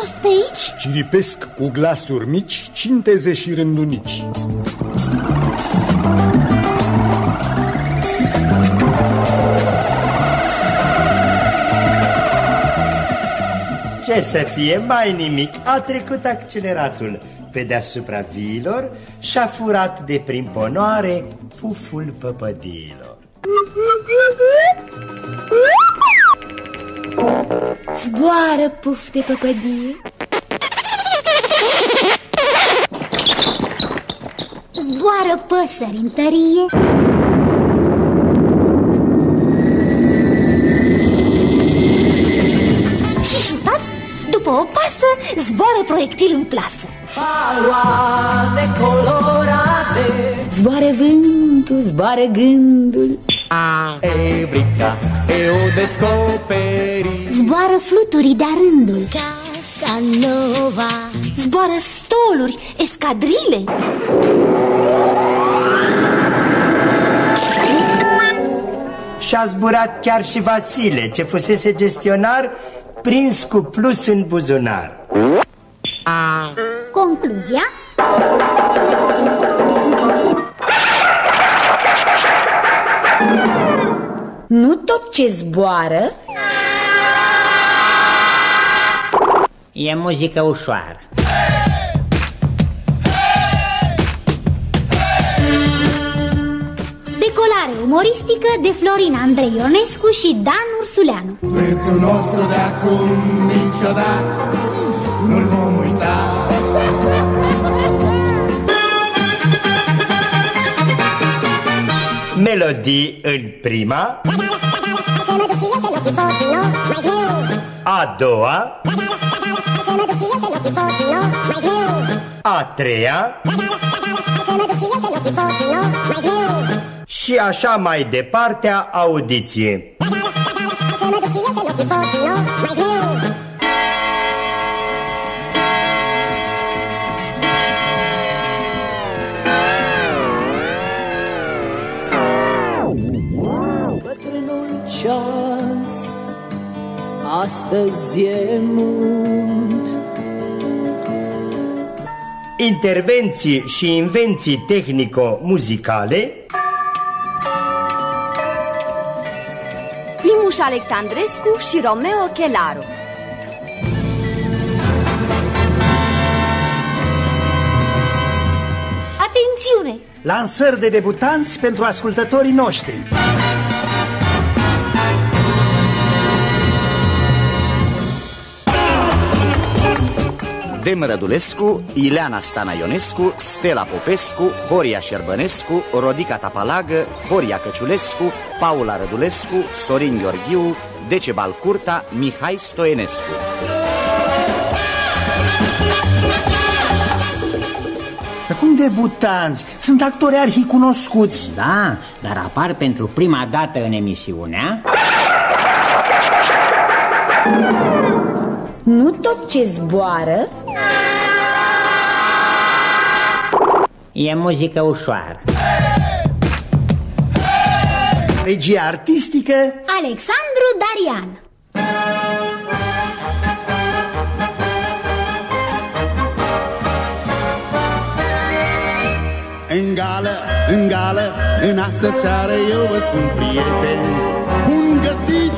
fost pe aici? Ciripesc cu glasuri mici, cinteze și rândunici. Ce să fie, mai nimic, a trecut acceleratul pe deasupra viilor și a furat de prin ponoare puful păpădiilor. Zboară puf de păpădie. Zboară păsări în tărie. Și șutat, după o pasă, zboară proiectil în plasă. Paloane colorate. Zboară vântul, zboară gândul Evrica, eu descoperi Zboară fluturii de-a rândul. Casa Nova. Zboară stoluri, escadrile. Și-a zburat chiar și Vasile, ce fusese gestionar, prins cu plus în buzunar. Concluzia Nu tot ce zboară. E muzică ușoară. Decolare umoristică de Florin Andrei Ionescu și Dan Ursuleanu. Vântul nostru de acum niciodată nu-l vom uita Melodii în prima, a doua, a treia și așa mai departe a audiție. Astăzi e mult Intervenții și invenții tehnico-muzicale Limuș Alexandrescu și Romeo Chelaru Atențiune! Lansări de debutanți pentru ascultătorii noștri. Dem Rădulescu, Ileana Stana Ionescu, Stella Popescu, Horia Șerbănescu, Rodica Tapalagă, Horia Căciulescu, Paula Rădulescu, Sorin Gheorghiu, Decebal Curta, Mihai Stoenescu. Cum debutanți? Sunt actori arhicunoscuți. Da, dar apar pentru prima dată în emisiunea Nu tot ce zboară E muzică ușoară. Regia artistică Alexandru Darian. În gală, în gală, în astă seară eu vă spun prieteni Bun găsit!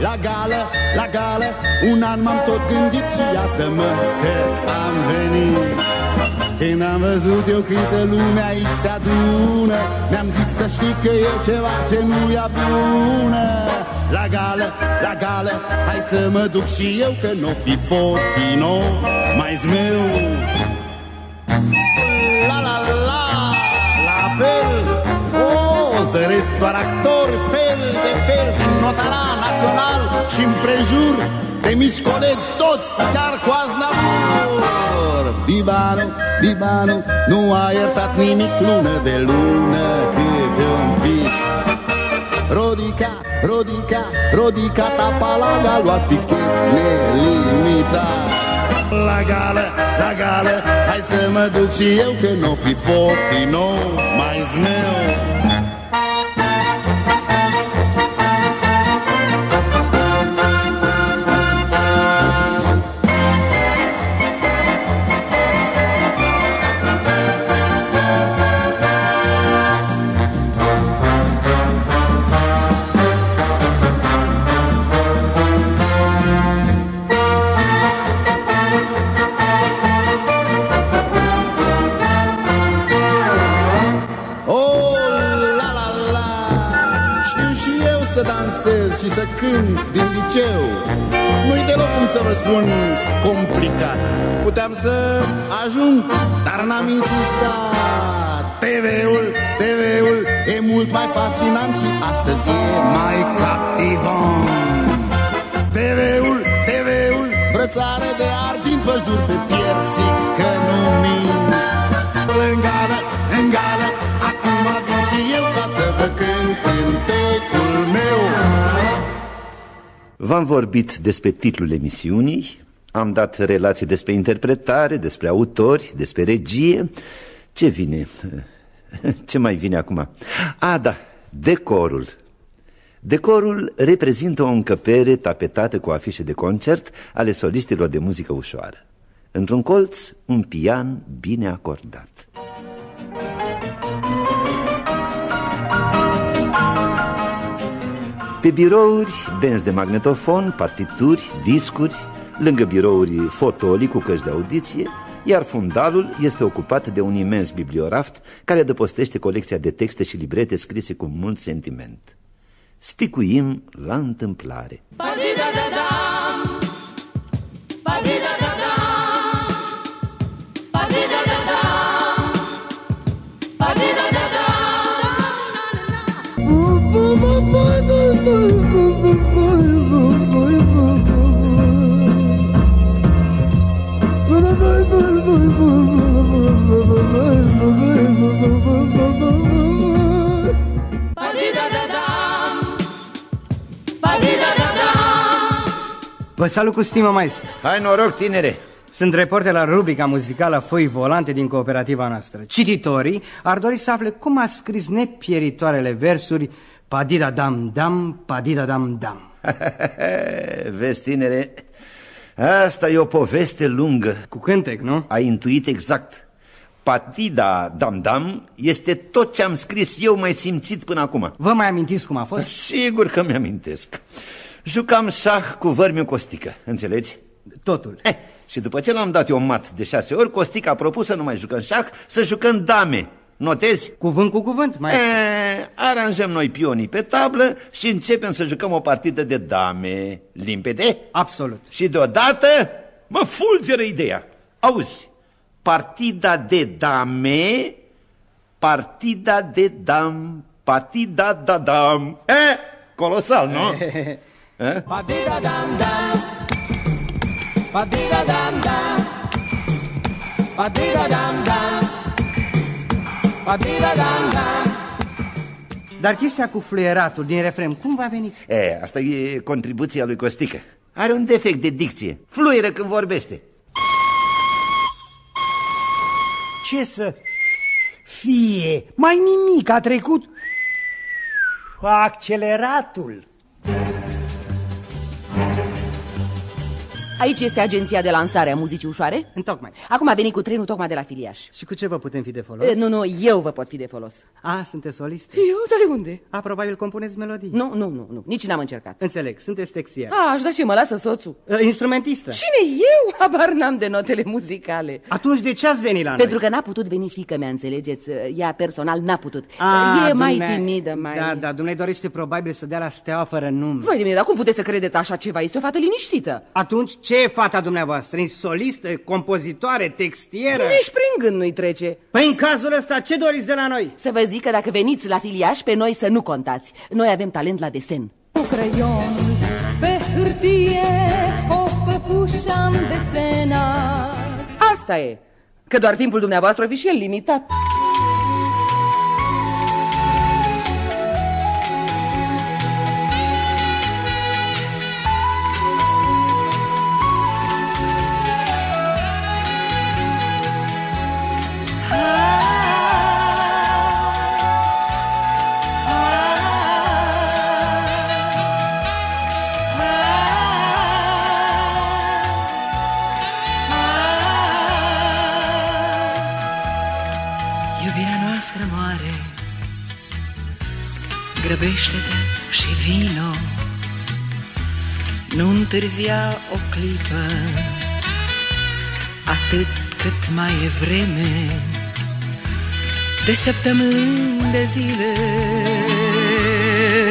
La gală, la gală, un an m-am tot gândit și iată-mă că am venit Când am văzut eu câtă lume aici se adună. Mi-am zis să știi că e ceva ce nu e bună. La gală, la gală, hai să mă duc și eu Că n-o fi fotino mai zmeu. La la la, la apel Oh, zăresc doar actori fel de fel. Din notara național și împrejur De mici colegi toți, chiar cu aznavur Bibanu, Bibanu, nu a iertat nimic lună de lună Cât un pic Rodica, Rodica, Rodica Tapalaga a luat tichet nelimitat. La gală, la gală, hai să mă duc și eu Că n-o fi fotino mai zmeu dansez și să cânt din liceu. Nu-i deloc, cum să vă spun, complicat. Puteam să ajung, dar n-am insistat. TV-ul, TV-ul e mult mai fascinant și astăzi e mai captivant. TV-ul, TV-ul, brățare de argint vă jur V-am vorbit despre titlul emisiunii, am dat relații despre interpretare, despre autori, despre regie. Ce vine? Ce mai vine acum? A, da, decorul. Decorul reprezintă o încăpere tapetată cu afișe de concert ale soliștilor de muzică ușoară. Într-un colț, un pian bine acordat. Pe birouri, benzi de magnetofon, partituri, discuri, lângă birouri fotolii cu căști de audiție, iar fundalul este ocupat de un imens biblioraft care dăpostește colecția de texte și librete scrise cu mult sentiment. Spicuim la întâmplare. Vă salut cu stimă, maestru. Hai noroc, tinere! Sunt reporter la rubrica muzicală Foi Volante din cooperativa noastră. Cititorii ar dori să afle cum a scris nepieritoarele versuri Padida dam dam, padida dam dam. Vezi, tinere, asta e o poveste lungă. Cu cântec, nu? Ai intuit exact. Patida Dam Dam este tot ce am scris eu mai simțit până acum. Vă mai amintiți cum a fost? Sigur că mi-amintesc. Jucam șah cu vărmiu Costică, înțelegi? Totul. Eh, și după ce l-am dat eu mat de șase ori, Costică a propus să nu mai jucăm șah, să jucăm dame. Notezi? Cuvânt cu cuvânt, mai. E, aranjăm noi pionii pe tablă și începem să jucăm o partidă de dame. Limpede? Absolut. Și deodată mă fulgeră ideea. Auzi, partida de dame, partida de dam, partida da dam. E, colosal, nu? Eh? Padida dam dam Padida dam dam Padida dam dam Padida dam dam Dar chestia cu fluieratul din refren, cum v-a venit? E, asta e contribuția lui Costică. Are un defect de dicție. Fluieră când vorbește. Ce să fie? Mai nimic a trecut. Acceleratul. Aici este agenția de lansare a muzicii ușoare? Întocmai. Acum a venit cu trenul tocmai de la filiaș. Și cu ce vă putem fi de folos? E, nu, nu, eu vă pot fi de folos. A, sunteți solist? Eu? Dar de unde? A, probabil compuneți melodii. Nu, nu, nu, nu. nici n-am încercat. Înțeleg, sunteți textier. A, aș da ce, mă lasă soțul. Uh, instrumentistă. Cine eu? Habar n-am de notele muzicale. Atunci de ce ați venit la Pentru noi? că n-a putut veni fică mea, înțelegeți? Ea personal n-a putut. A, e mai dumne- timidă, mai... Da, da, dumnei dorește probabil să dea la steaua fără nume. Vai de mine, dar cum puteți să credeți așa ceva? Este o fată liniștită. Atunci ce e fata dumneavoastră? E solistă, compozitoare, textieră? Nici prin gând nu-i trece. Păi în cazul ăsta ce doriți de la noi? Să vă zic că dacă veniți la filiaș, pe noi să nu contați. Noi avem talent la desen. Cu creionul pe hârtie O păpușă am desenat Asta e. Că doar timpul dumneavoastră o fi și el limitat. Întârzia o clipă Atât cât mai e vreme De săptămâni de zile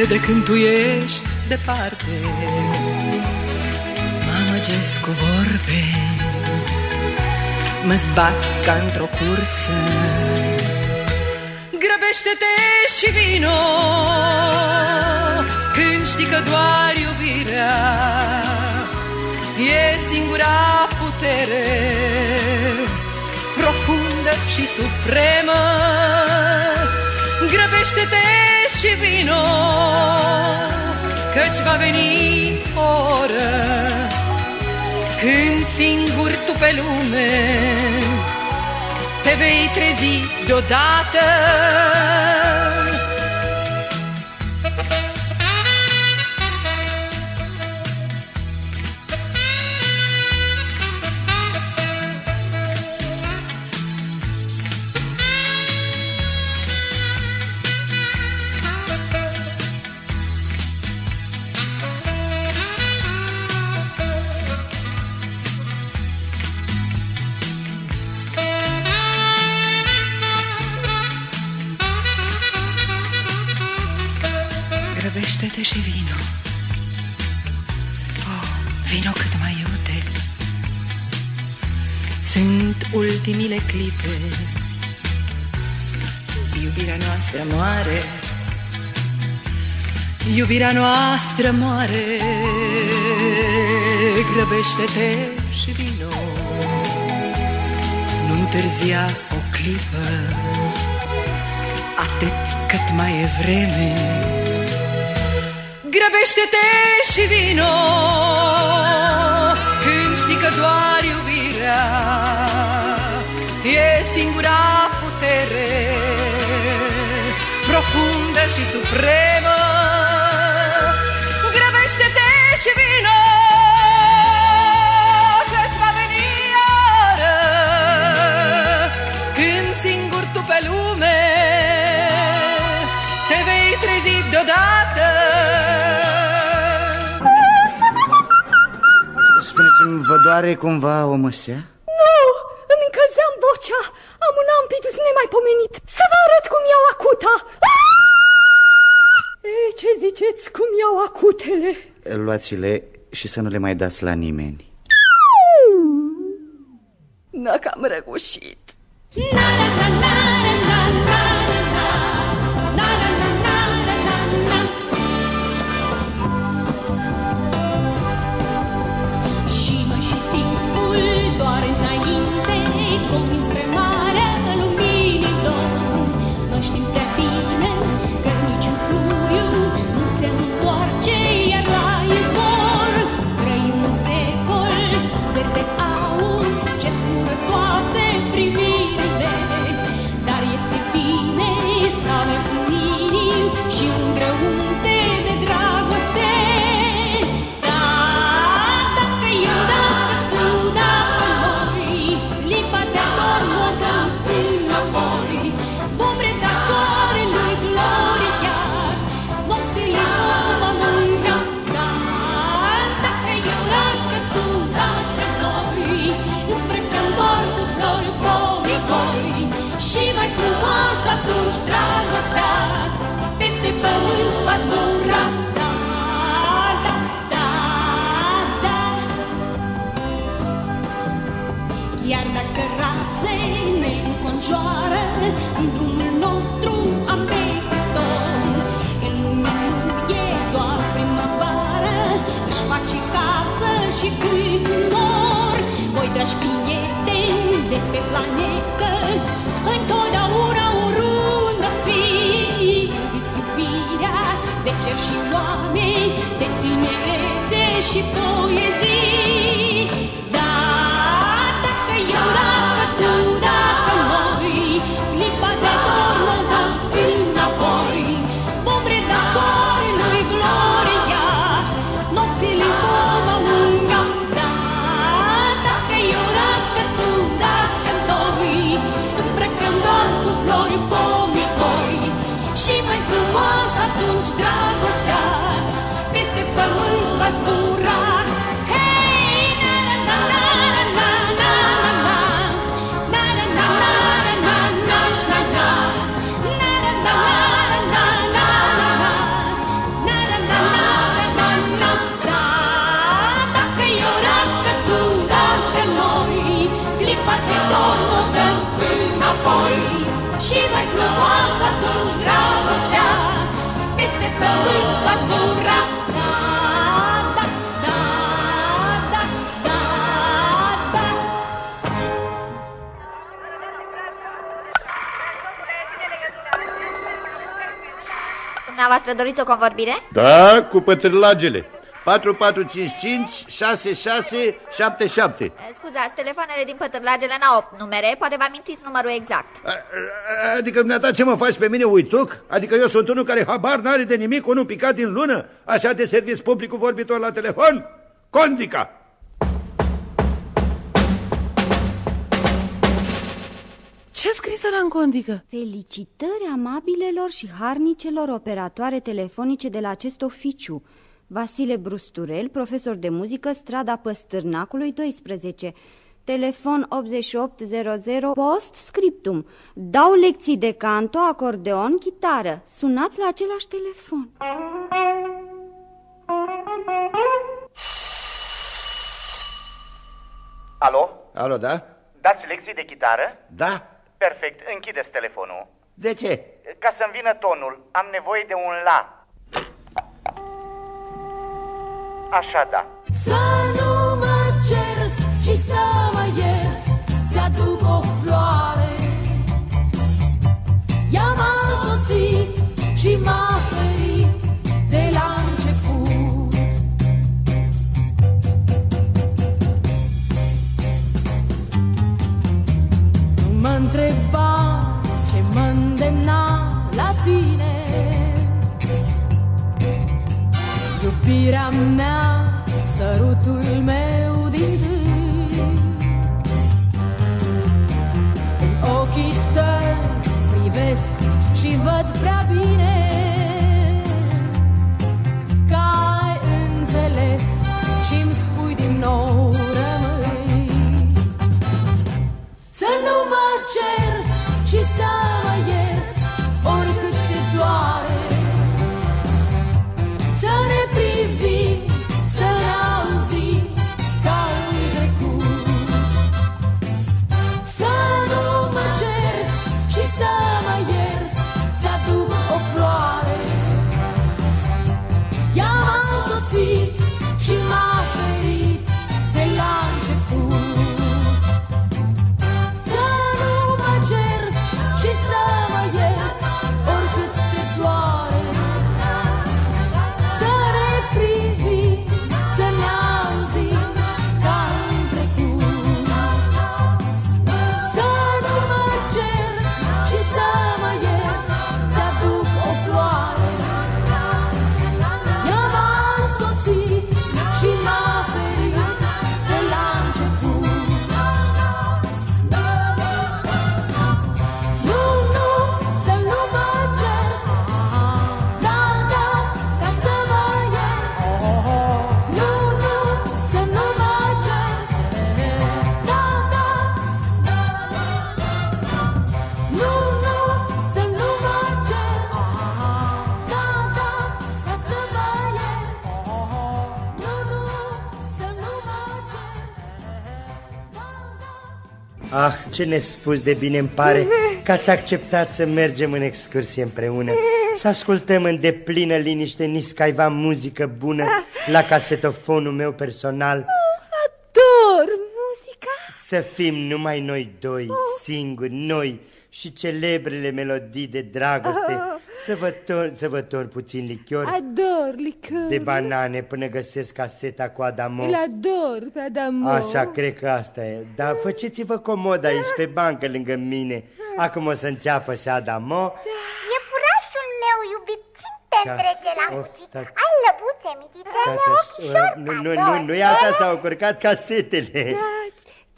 de când tu ești departe. Mă amăgesc cu vorbe Mă zbat ca într-o cursă. Grăbește-te și vino Când știi că doar și supremă. Grăbește-te și vino Căci va veni o oră Când singur tu pe lume Te vei trezi deodată ultimile clipe. Iubirea noastră moare. Iubirea noastră moare. Grăbește-te și vino. Nu întârzia o clipă. Atât cât mai e vreme. Grăbește-te și vino. Când știi că doar iubirea E singura putere Profundă și supremă. Grăbește-te și vino Căci va veni iară. Când singur tu pe lume Te vei trezi deodată. Spuneți-mi, vă doare cumva o măsea? Iau acutele? Luați-le și să nu le mai dați la nimeni. N-a cam răgușit. Și Chiar dacă raze ne înconjoară În drumul nostru amețitor În lume nu e doar primăvară Își face casă și când în nor. Voi, dragi prieteni de pe planetă Întotdeauna oriunde ați fi Iubiți iubirea de cer și oameni De tinerețe și poezii dumneavoastră doriți o convorbire? Da, cu pătrâlagele. 4455 6677 Scuzați, telefoanele din pătârlagele n-au 8 numere, poate vă amintiți numărul exact. Adică dumneata ce mă faci pe mine uituc? Adică eu sunt unul care habar n-are de nimic, unul picat din lună? Așa de service publicul vorbitor la telefon? Condica! Ce-a scris ăla în condică? Felicitări amabilelor și harnicelor operatoare telefonice de la acest oficiu. Vasile Brusturel, profesor de muzică, strada Păstârnacului 12. Telefon 8800 post scriptum. Dau lecții de canto, acordeon, chitară. Sunați la același telefon. Alo? Alo, da? Dați lecții de chitară? Da. Perfect, închideți telefonul. De ce? Ca să-mi vină tonul, am nevoie de un la. Așa, da. Să nu mă cerți și să mă ierți Ți-aduc o floare Ea m-a însoțit și m-a mă întreba ce mă îndemna la tine. Iubirea mea, sărutul meu din tâi. În ochii tăi privesc și văd prea bine. Că ai înțeles și-mi spui din nou rămâi. Să nu mă cerți și ce nespus de bine îmi pare că ați acceptat să mergem în excursie împreună. Să ascultăm în deplină liniște niscaiva muzică bună la casetofonul meu personal. Ador muzica! Să fim numai noi doi, singuri, noi și celebrele melodii de dragoste. Să vă torn, să vă torn puțin lichior Ador licăr de banane până găsesc caseta cu Adamo. Îl ador pe Adamo. Așa, cred că asta e. Dar faceți-vă comod aici, pe bancă lângă mine. Acum o să înceapă și Adamo. Iepurașul meu iubit, țin te Ce-a- întrece la Of, sfârșit. stat- Ai lăbuțe mititele, Stați așa, ochișor, Nu, nu, nu, nu e asta, s-au încurcat casetele. Da,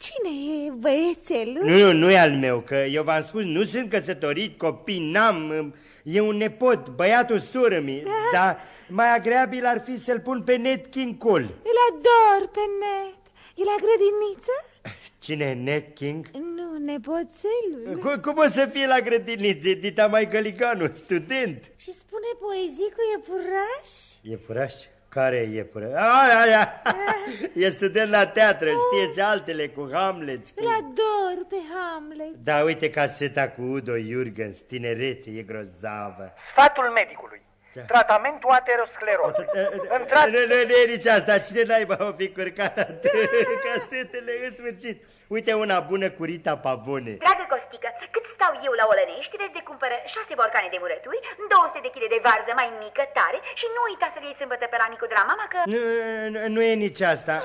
cine e băiețelul? Nu, nu, nu e al meu, că eu v-am spus, nu sunt căsătorit, copii, n-am, e un nepot, băiatul sură mi, dar mai agreabil ar fi să-l pun pe Net King Cole. Îl ador pe net E la grădiniță? Cine e Net King? Nu, nepoțelul Cum, cum o să fie la grădiniță, Dita Mai Găliganu, student? Și spune poezii cu iepuraș? Iepuraș? Care e iepuraș? Aia, aia. E student la teatră, știe și altele cu Hamlet. Îl ador pe Hamlet Da, uite caseta cu Udo Jurgens, tinerețe, e grozavă. Sfatul medicului. Ce? Tratamentul aterosclerozei. Nu, nu, nu e nici asta, cine naiba o fi curcat atât casetele în sfârșit? Uite una bună cu Rita Pavone. Dragă Costică, cât stau eu la Olănești, vezi de cumpără 6 borcane de murături, 200 de kg de varză mai mică, tare și nu uita să-l iei sâmbătă pe la micu de la mama că... Nu, nu, nu e nici asta.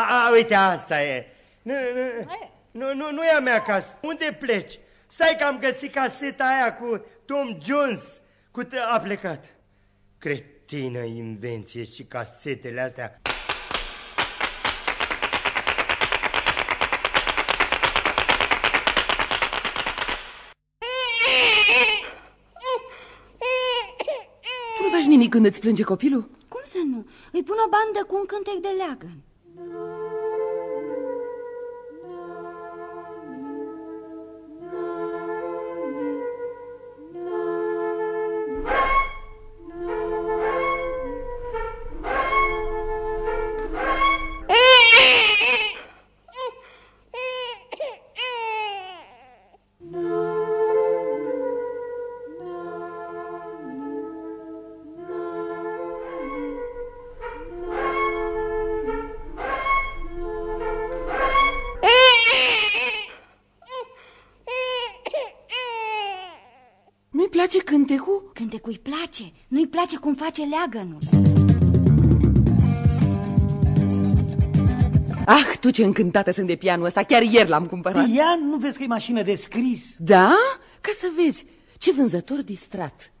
A, a, uite, asta e. Nu, nu, nu, nu, nu e a mea casă. Unde pleci? Stai că am găsit caseta aia cu Tom Jones. Cu te- a plecat. Cretină invenție și casetele astea. Tu nu faci nimic când îți plânge copilul? Cum să nu? Îi pun o bandă cu un cântec de leagăn. Cântecul? Cântecul îi place. Nu-i place cum face leagănul. Ah, tu ce încântată sunt de pianul ăsta, chiar ieri l-am cumpărat Pian, nu vezi că e mașină de scris? Da? Ca să vezi, ce vânzător distrat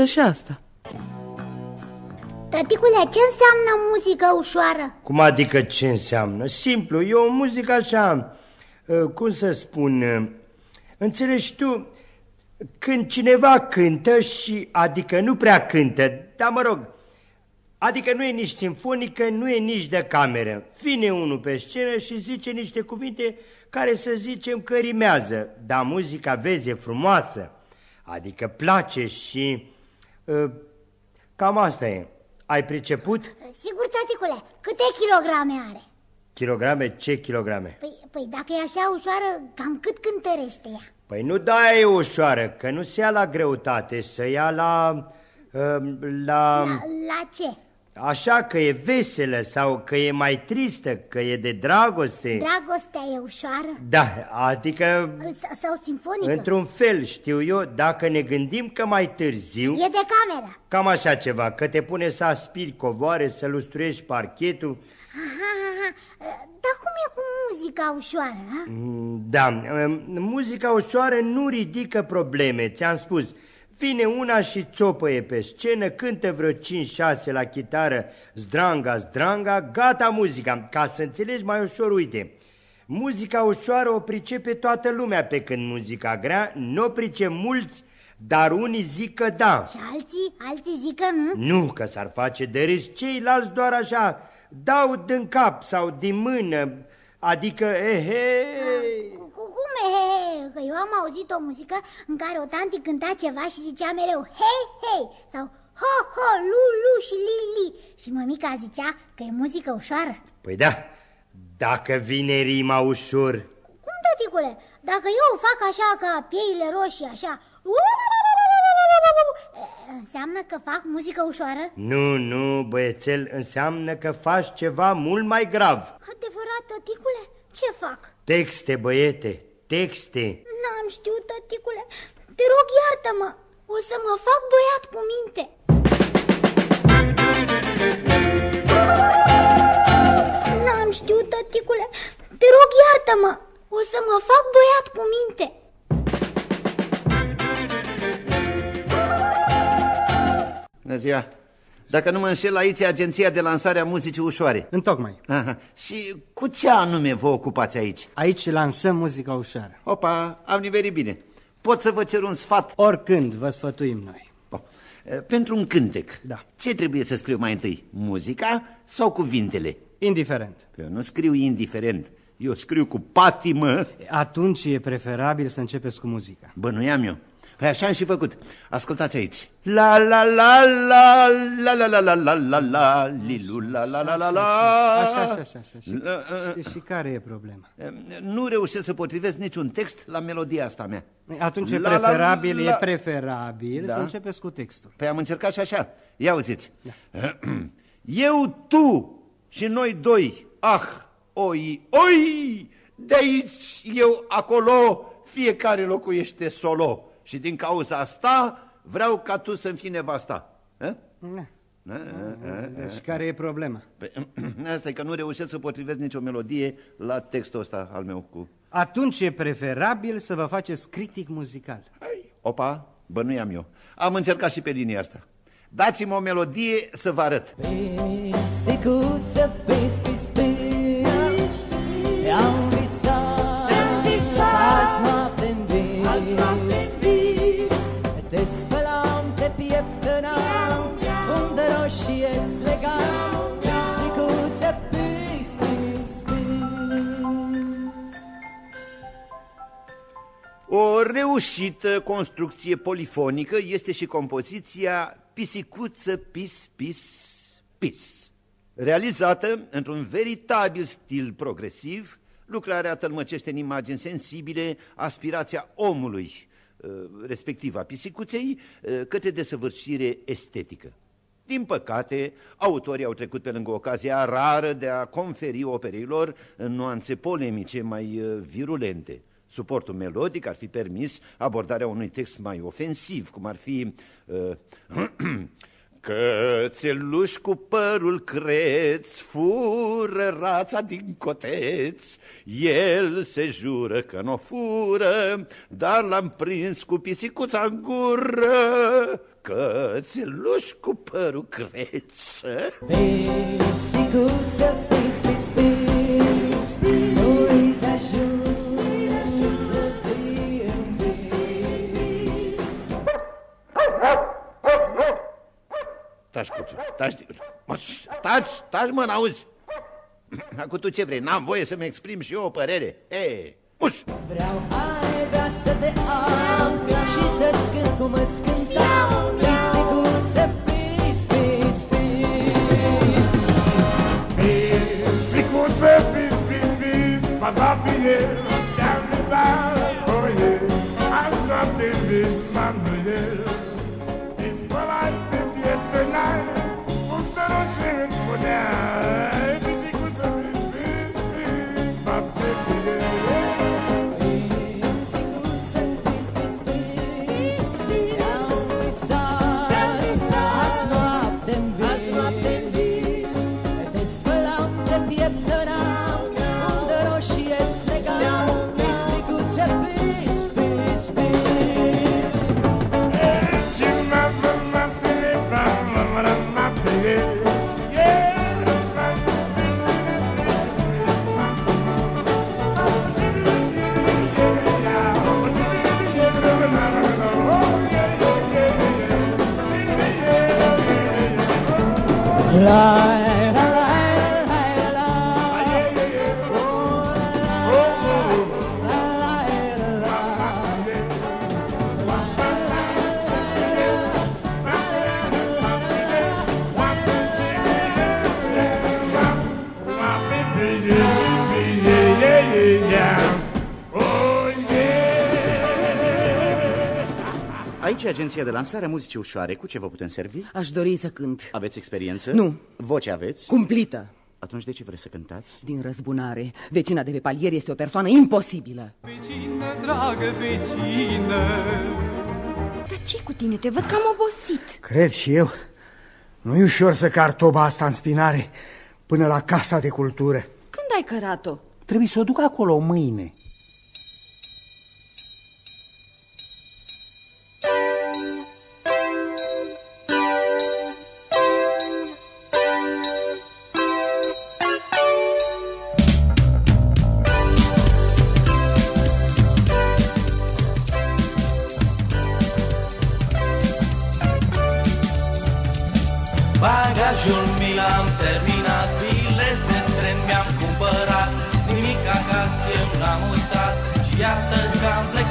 cântă și asta Tăticule, ce înseamnă muzică ușoară? Cum adică ce înseamnă? Simplu, e o muzică așa, uh, cum să spun, uh, înțelegi tu, când cineva cântă și, adică nu prea cântă, dar mă rog, adică nu e nici simfonică, nu e nici de cameră. Vine unul pe scenă și zice niște cuvinte care să zicem că rimează, dar muzica, vezi, e frumoasă, adică place și uh, cam asta e. Ai priceput? Sigur, tăticule, câte kilograme are? Kilograme? Ce kilograme? Păi, păi dacă e așa ușoară, cam cât cântărește ea? Păi nu da e ușoară, că nu se ia la greutate, se ia la... uh, la... La, la ce? Așa că e veselă sau că e mai tristă, că e de dragoste. Dragostea e ușoară? Da, adică S- Sau simfonică? într-un fel, știu eu, dacă ne gândim că mai târziu, E de cameră. cam așa ceva, că te pune să aspiri covoare, să lustruiești parchetul, Aha, aha. Dar cum e cu muzica ușoară? A? Mm, Da, mm, muzica ușoară nu ridică probleme, ți-am spus. Vine una și țopăie pe scenă, cântă vreo 5-6 la chitară, zdranga, zdranga, gata muzica. Ca să înțelegi mai ușor, uite, muzica ușoară o pricepe toată lumea, pe când muzica grea nu o pricep mulți, dar unii zic că da. Și alții, alții zic că nu? Nu, că s-ar face de râs, ceilalți doar așa dau din cap sau din mână, adică, ehe, Cu, cu, cum e, he, he, că eu am auzit o muzică în care o tanti cânta ceva și zicea mereu hei, hei! sau ho, ho, lu, lu și li, li. Și mămica zicea că e muzică ușoară. Păi da, dacă vine rima ușor, Cum, tăticule, dacă eu o fac așa ca pieile roșii, așa, e, înseamnă că fac muzică ușoară? nu, nu, băiețel, înseamnă că faci ceva mult mai grav. Adevărat, tăticule, ce fac? Texte, băiete, texte. N-am știut, tăticule, te rog iartă-mă, o să mă fac băiat cu minte. N-am știut, tăticule, te rog iartă-mă, o să mă fac băiat cu minte. Bună ziua! Dacă nu mă înșel, aici e agenția de lansare a muzicii ușoare. Întocmai. Aha. Și cu ce anume vă ocupați aici? Aici lansăm muzica ușoară. Opa, am nimerit bine. Pot să vă cer un sfat? Oricând vă sfătuim noi. Bun. E, Pentru un cântec, Da. ce trebuie să scriu mai întâi? Muzica sau cuvintele? Indiferent. Eu nu scriu indiferent. Eu scriu cu patimă. Atunci e preferabil să începeți cu muzica. Bănuiam eu. Păi așa am și făcut. Ascultați aici. La la la la la la la la la la la lilu la la la la la Așa, așa, așa, așa. Și, și, și care e problema? Nu reușesc să potrivesc niciun text la melodia asta mea. Atunci e La, la, preferabil, la. e preferabil Da. să începeți cu textul. Păi am încercat și așa. Ia uziți. Eu, tu și noi doi, ah, oi, oi, de aici, eu, acolo, fiecare locuiește solo. Și din cauza asta vreau ca tu să-mi fii nevasta. Eh? Da. Eh, eh, eh, Deci eh. care e problema? Păi, asta e că nu reușesc să potrivesc nicio melodie la textul ăsta al meu cu... Atunci e preferabil să vă faceți critic muzical. Opa, bănuiam eu. Am încercat și pe linia asta. Dați-mi o melodie să vă arăt. Sicuță, O reușită construcție polifonică este și compoziția Pisicuță, pis, pis, pis. Realizată într-un veritabil stil progresiv, lucrarea tălmăcește în imagini sensibile aspirația omului, eh, respectiv a pisicuței, eh, către desăvârșire estetică. Din păcate, autorii au trecut pe lângă ocazia rară de a conferi opereilor nuanțe polemice mai eh, virulente. Suportul melodic ar fi permis abordarea unui text mai ofensiv, cum ar fi... Uh, Cățeluș cu părul creț fură rața din coteț, El se jură că nu o fură, dar l-am prins cu pisicuța în gură. Cățeluș cu părul creț. Sicuță, taci, mă, ș, taci, taci, mă, n-auzi? Acum tu ce vrei? N-am voie să-mi exprim și eu o părere? E, muș! Vreau ai vrea să te am Și să-ți cânt cum îți cântam Pisicuță, pis, pis, pis Pisicuță, pis, pis, pis, patapie, te-am visat, oh yeah, azi noapte vis, chorar. Aici e agenția de lansare a muzicii ușoare. Cu ce vă putem servi? Aș dori să cânt. Aveți experiență? Nu. Voce aveți? Cumplită. Atunci de ce vreți să cântați? Din răzbunare. Vecina de pe palier este o persoană imposibilă. Vecină, dragă vecină Dar ce cu tine? Te văd că am obosit. Cred și eu. Nu-i ușor să car toba asta în spinare până la Casa de Cultură. Când ai cărat-o? Trebuie să o duc acolo mâine. Uitat Și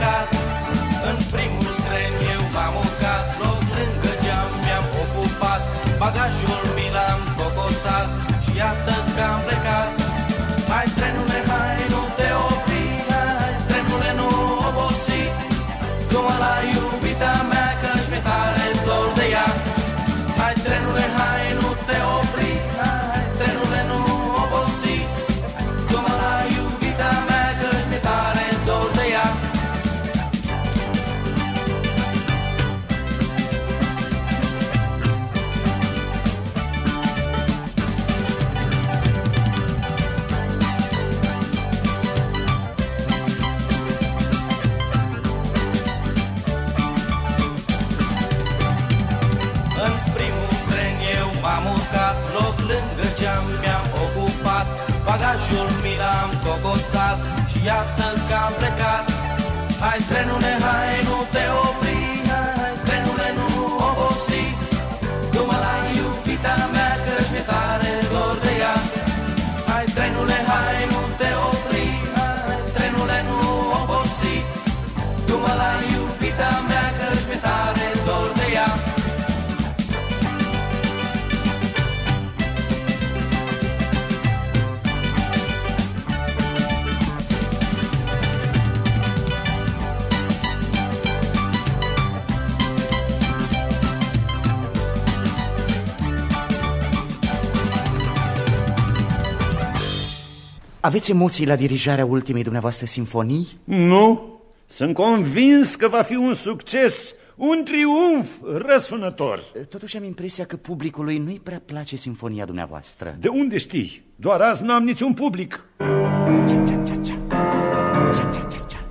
că am plecat Hai trenule, hai, nu te opri Aveți emoții la dirijarea ultimei dumneavoastră sinfonii? Nu, sunt convins că va fi un succes, un triumf răsunător. Totuși am impresia că publicului nu-i prea place sinfonia dumneavoastră. De unde știi? Doar azi n-am niciun public.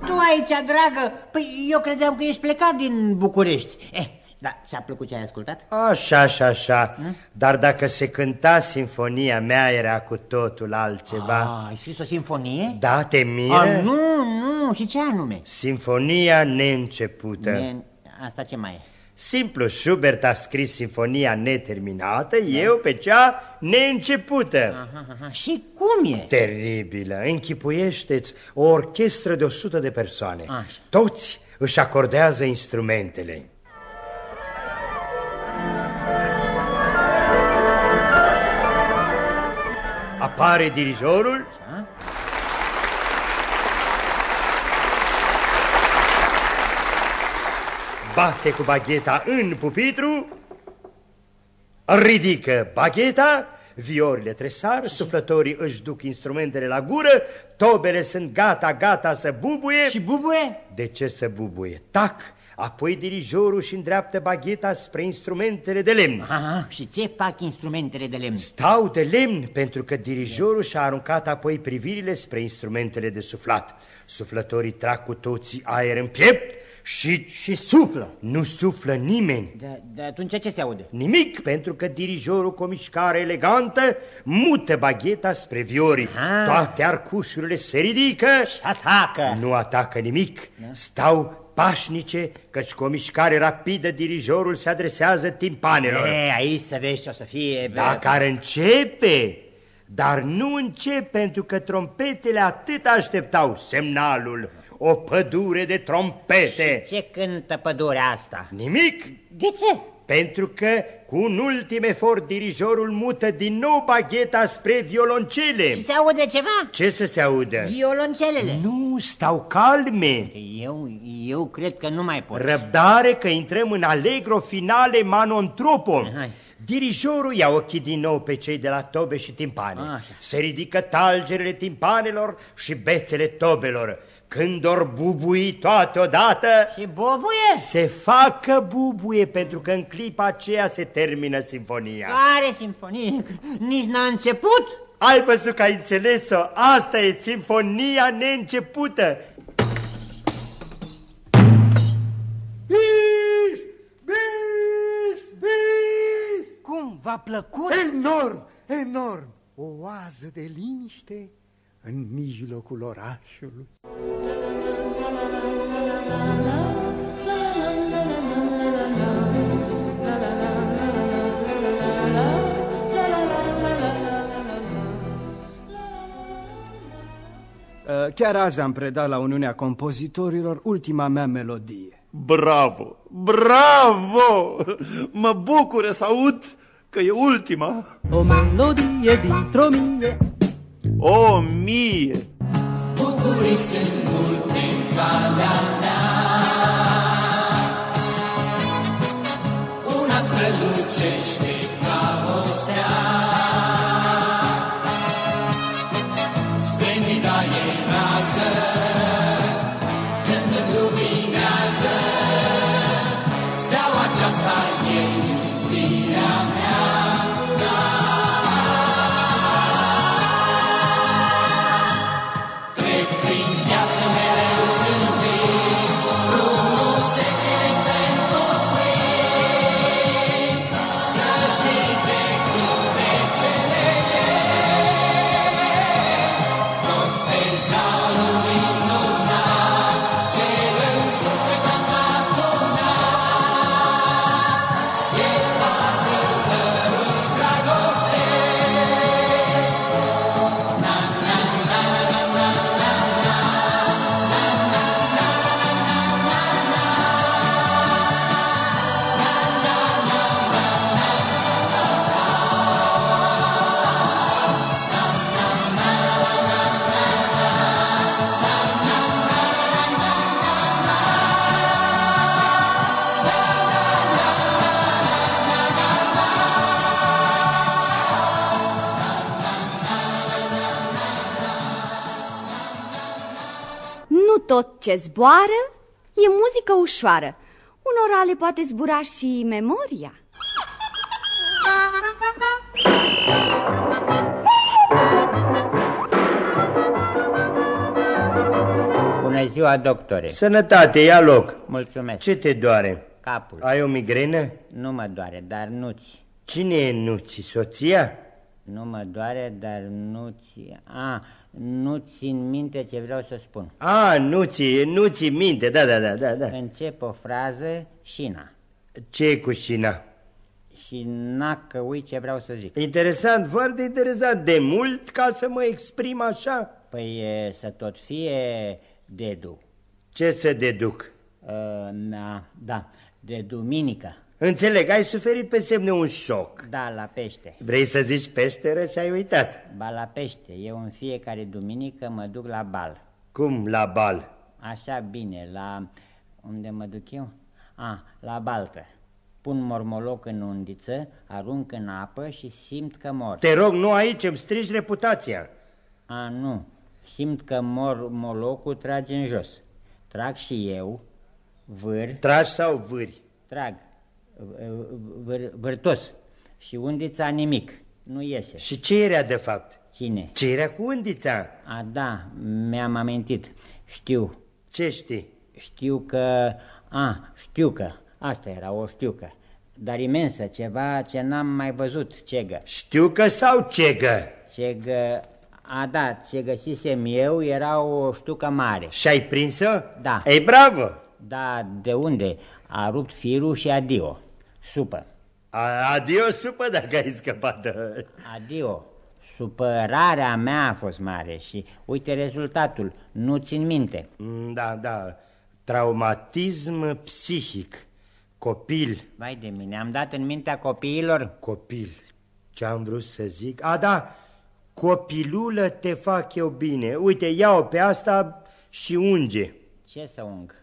Tu aici, dragă? Păi eu credeam că ești plecat din București. Eh, da, ți-a plăcut ce ai ascultat? Așa, așa, așa. Dar dacă se cânta sinfonia mea, era cu totul altceva. Ah, ai scris o sinfonie? Da, te miră? Ah, nu, nu, și ce anume? Sinfonia neîncepută. Ne- Asta ce mai e? Simplu, Schubert a scris sinfonia neterminată, eu pe cea neîncepută. Aha, aha. Și cum e? Teribilă. Închipuiește-ți o orchestră de 100 de persoane. Așa. Toți își acordează instrumentele. Apare dirijorul Bate cu bagheta în pupitru Ridică bagheta Viorile tresar, suflătorii își duc instrumentele la gură, tobele sunt gata, gata să bubuie. Și bubuie? De ce să bubuie? Tac! Apoi dirijorul își îndreaptă bagheta spre instrumentele de lemn. Aha, și ce fac instrumentele de lemn? Stau de lemn pentru că dirijorul și-a aruncat apoi privirile spre instrumentele de suflat. Suflătorii trag cu toții aer în piept și... Și suflă. Nu suflă nimeni. De, de atunci ce se aude? Nimic, pentru că dirijorul cu o mișcare elegantă mută bagheta spre viori. Aha. Toate arcușurile se ridică Și atacă. Nu atacă nimic, stau pașnice, căci cu o mișcare rapidă dirijorul se adresează timpanelor. E, aici să vezi ce o să fie. bă. Dacă ar începe, dar nu încep pentru că trompetele atât așteptau semnalul, o pădure de trompete. Ce cântă pădurea asta? Nimic, De ce? Pentru că cu un ultim efort dirijorul mută din nou bagheta spre violoncele. Și se aude ceva? Ce să se audă? Violoncelele. Nu, stau calme. Eu, eu cred că nu mai pot. Răbdare că intrăm în allegro finale manontropo. Hai. Dirijorul ia ochii din nou pe cei de la tobe și timpane. Așa. Se ridică talgerele timpanelor și bețele tobelor. Când or bubui toate odată, Și bobuie? se facă bubuie pentru că în clipa aceea se termină sinfonia. Care sinfonie? Nici n-a început? Ai văzut că ai înțeles-o? Asta e sinfonia neîncepută. Bis! Bis! Bis! Cum, v-a plăcut? Enorm, enorm! O oază de liniște în mijlocul orașului. Uh, chiar azi am predat la Uniunea Compozitorilor ultima mea melodie. Bravo, bravo! Mă bucură să aud că e ultima. O melodie dintr-o mie O mie! Bucurii sunt multe în calea mea Una strălucește ca o stea zboară e muzică ușoară. Unora le poate zbura și memoria. Bună ziua, doctore. Sănătate, ia loc. Mulțumesc. Ce te doare? Capul. Ai o migrenă? Nu mă doare, dar nuți. Cine e nuți? Soția? Nu mă doare, dar nuți... A, nu țin minte ce vreau să spun. A, nu ți, nu ți minte, da, da, da, da, da. Încep o frază și na. Ce e cu șina? Și na că ui ce vreau să zic. Interesant, foarte interesant. De mult ca să mă exprim așa? Păi e, să tot fie dedu. Ce să deduc? Uh, na, da, de duminică. Înțeleg, ai suferit pe semne un șoc. Da, la pește. Vrei să zici peșteră și ai uitat. Ba la pește. Eu în fiecare duminică mă duc la bal. Cum la bal? Așa bine, la... Unde mă duc eu? A, la baltă. Pun mormoloc în undiță, arunc în apă și simt că mor. Te rog, nu aici, îmi strici reputația. A, nu. Simt că mor molocul trage în jos. Trag și eu, vâr... Tragi sau vâri? Trag. Vâr, vârtos. Și undița nimic. Nu iese. Și ce era de fapt? Cine? Ce era cu undița? A, da, mi-am amintit. Știu. Ce știi? Știu că... A, știu că... Asta era o știucă. Dar imensă, ceva ce n-am mai văzut, cegă. Știu că sau cegă? Cegă... A, da, ce găsisem eu era o ștucă mare. Și ai prins-o? Da. Ei, bravo! Da, de unde? A rupt firul și adio. Supă. A, adio supă dacă ai scăpat. Adio. Supărarea mea a fost mare și uite rezultatul, nu țin minte. Mm, Da, da, traumatism psihic, copil. Vai de mine, am dat în mintea copiilor? Copil, ce am vrut să zic? A, da, copilulă te fac eu bine. Uite, ia-o pe asta și unge. Ce să ung?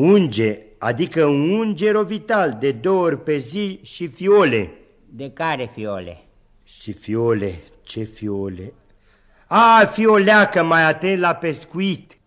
Unge, adică un ungero vital de două ori pe zi și fiole. De care fiole? Și fiole, ce fiole? A, fioleacă, mai atent la pescuit.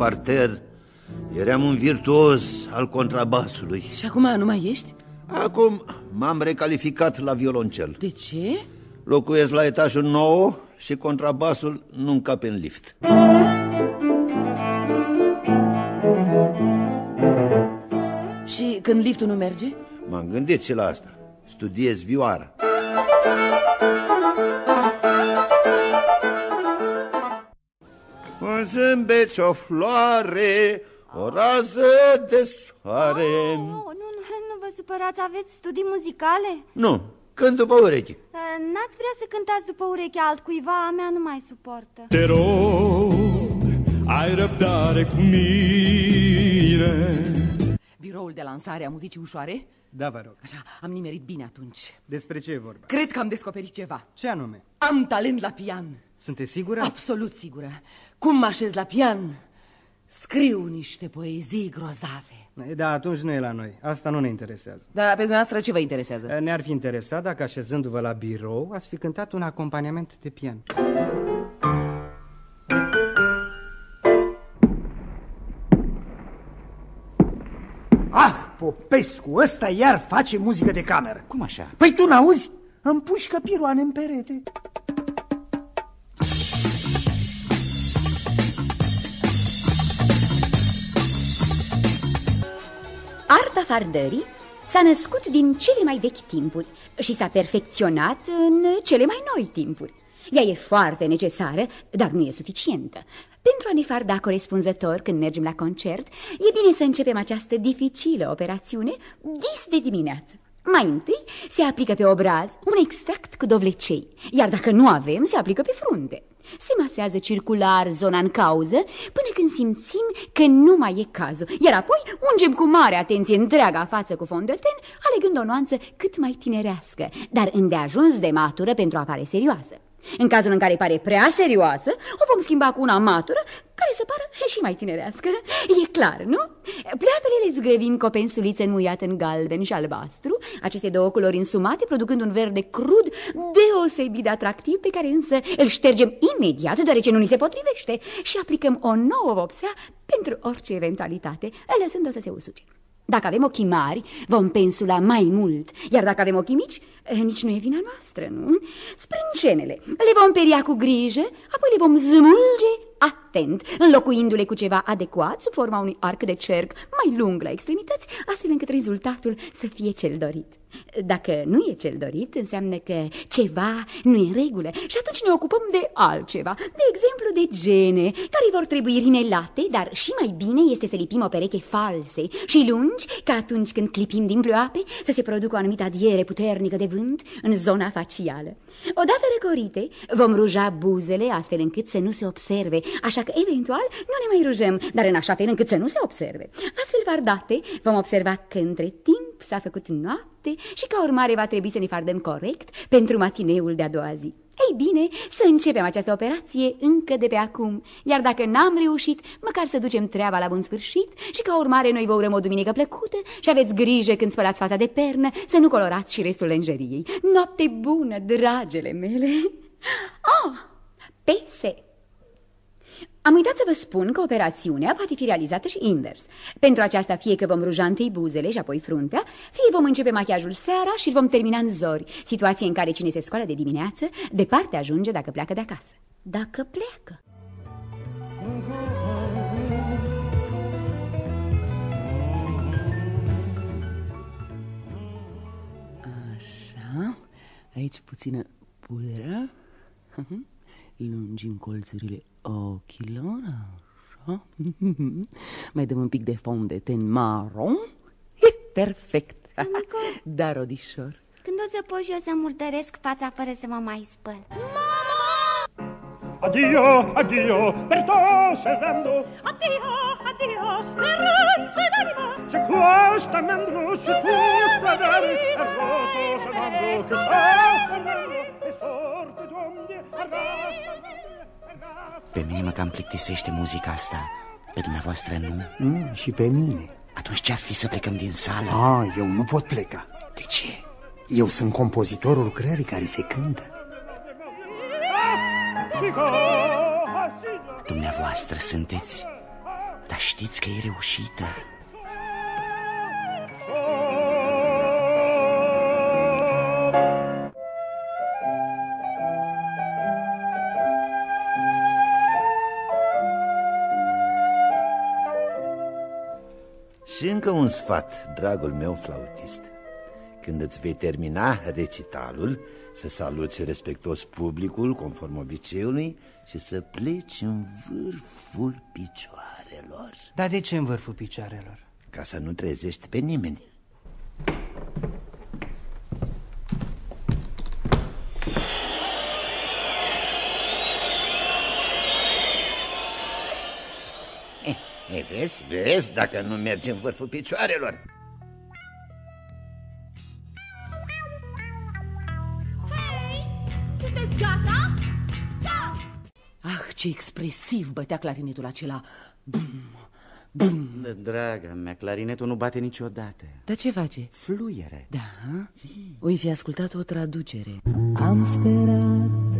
Parter Eram un virtuos al contrabasului Și acum nu mai ești? Acum m-am recalificat la violoncel De ce? Locuiesc la etajul 9 și contrabasul nu încape în lift Și când liftul nu merge? M-am gândit și la asta Studiez vioara Un zâmbet și o floare O rază de soare Oh, nu, nu, nu vă supărați, aveți studii muzicale? Nu, când după urechi Uh, N-ați vrea să cântați după urechea altcuiva, a mea nu mai suportă Te rog, ai răbdare cu mine Biroul de lansare a muzicii ușoare? Da, vă rog. Așa, am nimerit bine atunci. Despre ce e vorba? Cred că am descoperit ceva. Ce anume? Am talent la pian. Sunteți sigură? Absolut sigură. Cum mă așez la pian, scriu niște poezii grozave. Da, atunci nu e la noi. Asta nu ne interesează. Dar pe dumneavoastră ce vă interesează? Ne-ar fi interesat dacă așezându-vă la birou ați fi cântat un acompaniament de pian. Ah, Popescu, ăsta iar face muzică de cameră. Cum așa? Păi tu n-auzi? Îmi pușcă piroane în perete. Fardării s-a născut din cele mai vechi timpuri și s-a perfecționat în cele mai noi timpuri. Ea e foarte necesară, dar nu e suficientă. Pentru a ne farda corespunzător când mergem la concert, e bine să începem această dificilă operațiune dis de dimineață. Mai întâi se aplică pe obraz un extract cu dovlecei, iar dacă nu avem, se aplică pe frunte. Se masează circular zona în cauză până când simțim că nu mai e cazul, iar apoi ungem cu mare atenție întreaga față cu fond de ten, alegând o nuanță cât mai tinerească, dar îndeajuns de matură pentru a pare serioasă. În cazul în care pare prea serioasă, o vom schimba cu una matură care să pară și mai tinerească. E clar, nu? Pleoapele le zgrevim cu o pensuliță înmuiată în galben și albastru, aceste două culori însumate producând un verde crud deosebit de atractiv pe care însă îl ștergem imediat deoarece nu ni se potrivește și aplicăm o nouă vopsea pentru orice eventualitate, lăsând-o să se usuce. Dacă avem ochii mari, vom pensula mai mult, iar dacă avem ochii mici, eh, nici nu e vina noastră, nu? Sprâncenele le vom peria cu grijă, apoi le vom zmulge atent, înlocuindu-le cu ceva adecvat sub forma unui arc de cerc mai lung la extremități, astfel încât rezultatul să fie cel dorit. Dacă nu e cel dorit, înseamnă că ceva nu e în regulă și atunci ne ocupăm de altceva, de exemplu de gene, care vor trebui rinelate, dar și mai bine este să lipim o pereche false și lungi, ca atunci când clipim din ploape, să se producă o anumită adiere puternică de vânt în zona facială. Odată răcorite, vom ruja buzele astfel încât să nu se observe, așa că eventual nu ne mai rujăm, dar în așa fel încât să nu se observe. Astfel fardate, vom observa că între timp s-a făcut noapte și ca urmare va trebui să ne fardăm corect pentru matineul de-a doua zi. Ei bine, să începem această operație încă de pe acum, iar dacă n-am reușit, măcar să ducem treaba la bun sfârșit și ca urmare noi vă urăm o duminică plăcută și aveți grijă când spălați fața de pernă să nu colorați și restul lenjeriei. Noapte bună, dragele mele! Ah, pese! Am uitat să vă spun că operațiunea poate fi realizată și invers. Pentru aceasta, fie că vom ruja întâi buzele și apoi fruntea, fie vom începe machiajul seara și îl vom termina în zori, situație în care cine se scoală de dimineață, departe ajunge dacă pleacă de acasă. Dacă pleacă. Așa, aici puțină pudră. Lungim colțurile ochilor, așa. Mai dăm un pic de fond de ten maron. E perfect. Dar, Odișor, Când o să pot și eu să murdăresc fața fără să mă mai spăl? Addio, addio, per serrando Addio, addio, speranze d'anima C'è questa mendro, c'è tu stradare Arrosto, serrando, che sa Ferrando, e sorte d'ombre Pe mine mă cam plictisește muzica asta Pe dumneavoastră nu? Mm, și pe mine. Atunci ce-ar fi să plecăm din sală? Ah, eu nu pot pleca. De ce? Eu sunt compozitorul lucrării care se cântă. Dumneavoastră sunteți Dar știți că e reușită? Un sfat, dragul meu flautist. Când îți vei termina recitalul, să saluți respectos publicul conform obiceiului și să pleci în vârful picioarelor. Dar de ce în vârful picioarelor? Ca să nu trezești pe nimeni. Vezi, vezi dacă nu mergi în vârful picioarelor. Sunteți gata? Stop! Ah, ce expresiv bătea clarinetul acela. Bum, bum. Draga mea, clarinetul nu bate niciodată. Dar ce face? Fluiere. Da? Oi fi ascultat o traducere. Am sperat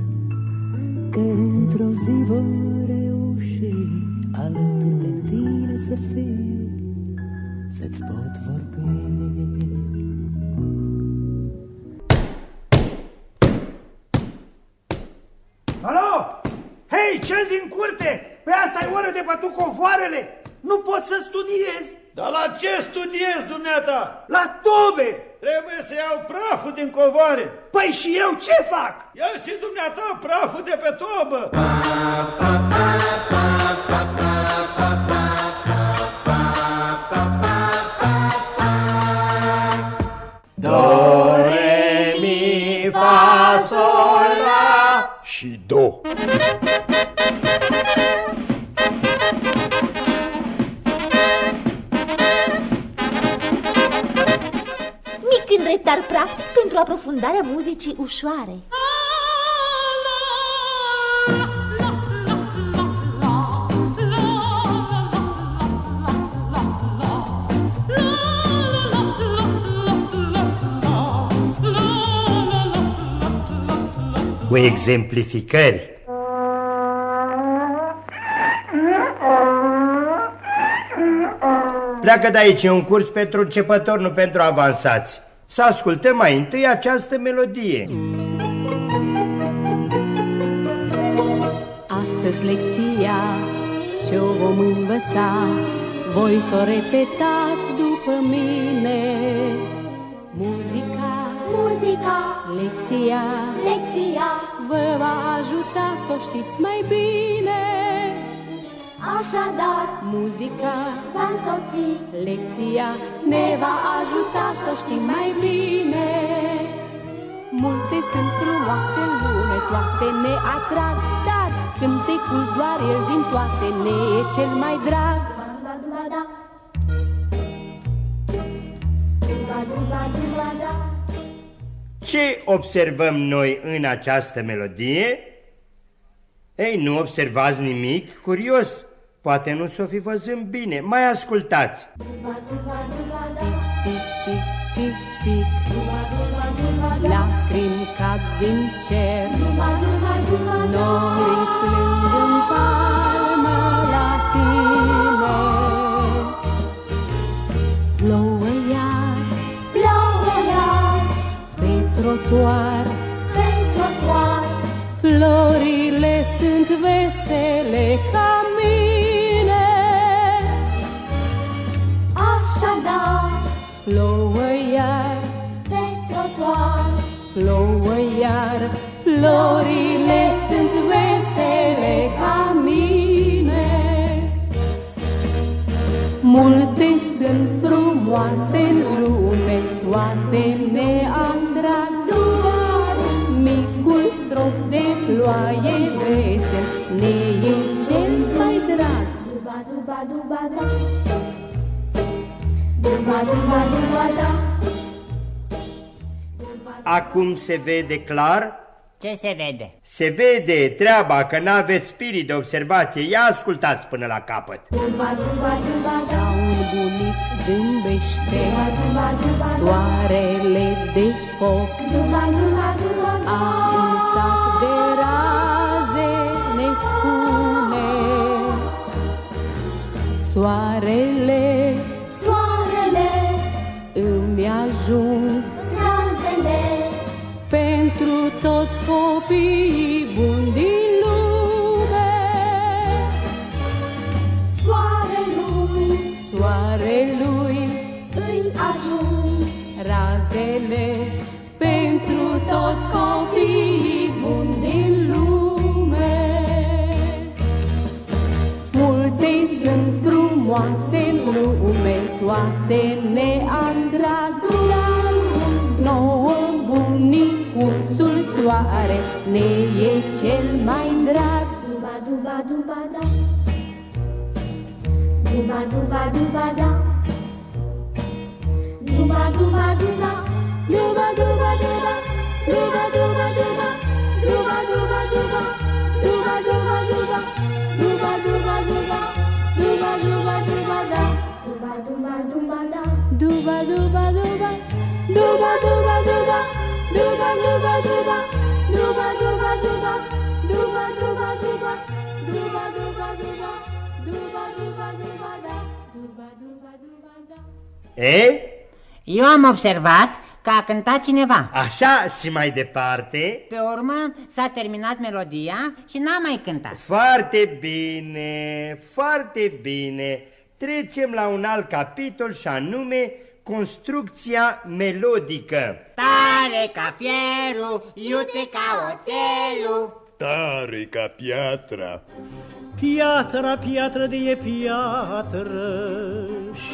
că într-o zi vor reuși alături de tine să fiu, să-ți pot vorbi. Alo? Hei, cel din curte! Pe asta e oră de bătut covoarele! Nu pot să studiez! Dar la ce studiezi, dumneata? La tobe! Trebuie să iau praful din covoare. Păi și eu ce fac? Ia și dumneata praful de pe tobă. Do, pentru aprofundarea muzicii ușoare. cu exemplificări. Pleacă de aici, e un curs pentru începători, nu pentru avansați. Să ascultăm mai întâi această melodie. Astăzi lecția ce o vom învăța. Voi să o repetați după mine. Muzica, Muzica, lecția lecția, Vă va ajuta să o știți mai bine așadar, Muzica, va însoți, lecția Ne va ajuta să o știm mai bine Multe sunt frumoase în lume, toate ne atrag Dar cântecul doar el din toate ne e cel mai drag duba, duba, da. Duba, duba, duba, da. Ce observăm noi în această melodie? Ei, nu observați nimic curios. Poate nu s-o fi văzând bine. Mai ascultați. Duba, duba, duba, da. Tic, tic, tic, tic Duba, duba, duba, da. Lacrimi cad din cer Duba, duba, duba, da. Norii plâng în palmă la tine Plouă iar Plouă iar pe trotuar pe trotuar, Florile sunt vesele ca Plouă iar, pe trotuar, plouă iar. Florile sunt vesele ca mine. Multe sunt frumoase în lume Toate ne atrag doar Micul strop de ploaie vesel Ne e cel mai drag. Duba, duba, duba, da. Acum se vede clar? Ce se vede? Se vede treaba că n-aveți spirit de observație. Ia ascultați până la capăt. Duba, duba, duba, da. Ca un bunic zâmbește Duba, duba, duba, da. Soarele de foc Duba, duba, duba, da. A un sac de raze ne spune Soarele, soarele, ajung razele, pentru toți copiii buni din lume. soarelui, Soarelui îi ajung razele pentru toți copiii buni din lume. Multe sunt frumoase în lume, toate ne bunicuțul soare ne e cel mai drag. Duba, duba, duba, da Duba, duba, duba, da Duba, duba, duba Duba, duba, duba Duba, duba, duba Duba, duba, duba Duba, duba, duba Duba, duba, duba Duba, duba, duba, da Duba, duba, duba, da Duba, duba, duba, duba, duba, duba, duba, duba, duba, duba, duba, duba, duba, duba, duba, duba, duba, duba, duba, duba, duba, da, duba, duba, duba, da. E? Eu am observat că a cântat cineva. Așa și mai departe. Pe urmă s-a terminat melodia și n-a mai cântat. Foarte bine, foarte bine. Trecem la un alt capitol și anume construcția melodică. Tare ca fierul, iute ca oțelul. Tare ca piatra. Piatra, piatră de e piatră,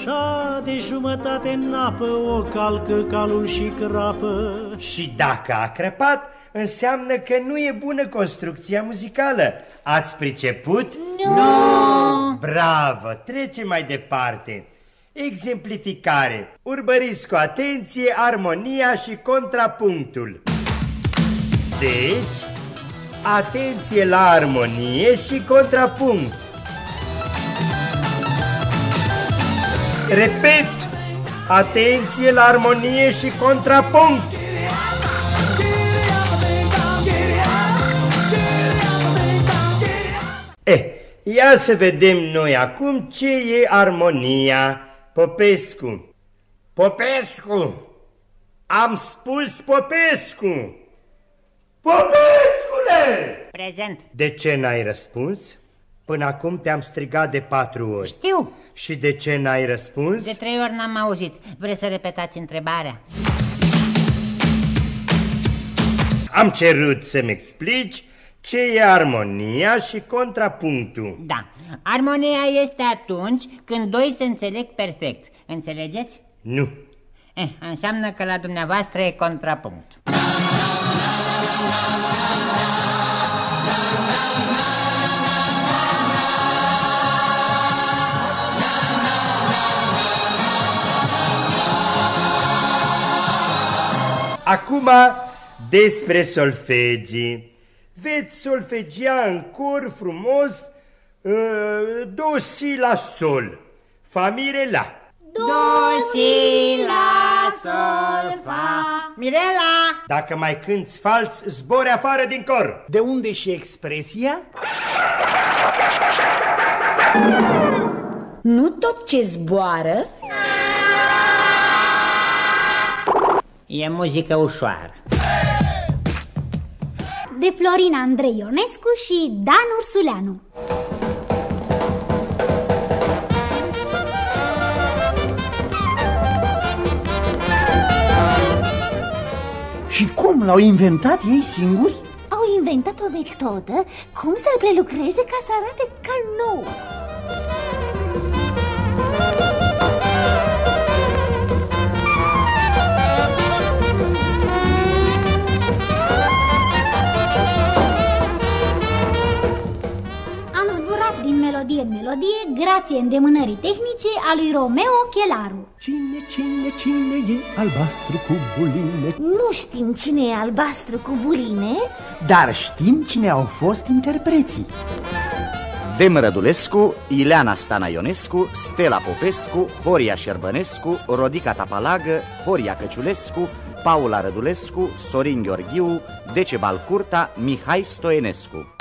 șa de jumătate în apă o calcă calul și crapă. Și dacă a crăpat, înseamnă că nu e bună construcția muzicală. Ați priceput? Nu! Bravo! Trecem mai departe. Exemplificare. Urmăriți cu atenție armonia și contrapunctul. Deci, atenție la armonie și contrapunct. Repet, atenție la armonie și contrapunct. Eh, ia să vedem noi acum ce e armonia. Popescu. Popescu! Am spus Popescu! Popescule! Prezent. De ce n-ai răspuns? Până acum te-am strigat de patru ori. Știu. Și de ce n-ai răspuns? De trei ori n-am auzit. Vreți să repetați întrebarea? Am cerut să-mi explici ce e armonia și contrapunctul. Da. Armonia este atunci când doi se înțeleg perfect. Înțelegeți? Nu. Eh, înseamnă că la dumneavoastră e contrapunct. Acum despre solfegii. Veți solfegia în cor frumos uh, do, si, la, sol. Fa, mire, la. Do, si, la, sol, fa. Mirela! Dacă mai cânți fals, zbori afară din cor. De unde și expresia? Nu tot ce zboară E muzică ușoară. De Florina Andrei Ionescu și Dan Ursuleanu Și cum l-au inventat ei singuri? Au inventat o metodă cum să-l prelucreze ca să arate ca nou. Melodie în melodie grație îndemânării tehnice a lui Romeo Chelaru Cine, cine, cine e albastru cu buline? Nu știm cine e albastru cu buline, Dar știm cine au fost interpreții. Dem Rădulescu, Ileana Stana Ionescu, Stella Popescu, Horia Șerbănescu, Rodica Tapalagă, Horia Căciulescu, Paula Rădulescu, Sorin Gheorghiu, Decebal Curta, Mihai Stoenescu.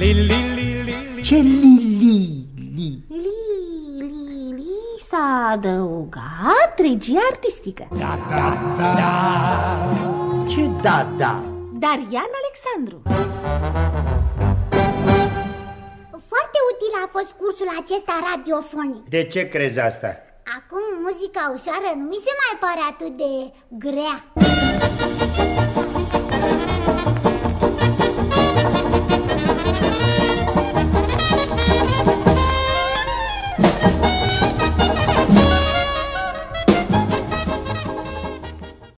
Ce li, li, li? Li, li, li s-a adăugat regia artistică. Da, da, da. Ce da, da? Darian Alexandru. Foarte util a fost cursul acesta radiofonic. De ce crezi asta? Acum muzica ușoară nu mi se mai pare atât de grea.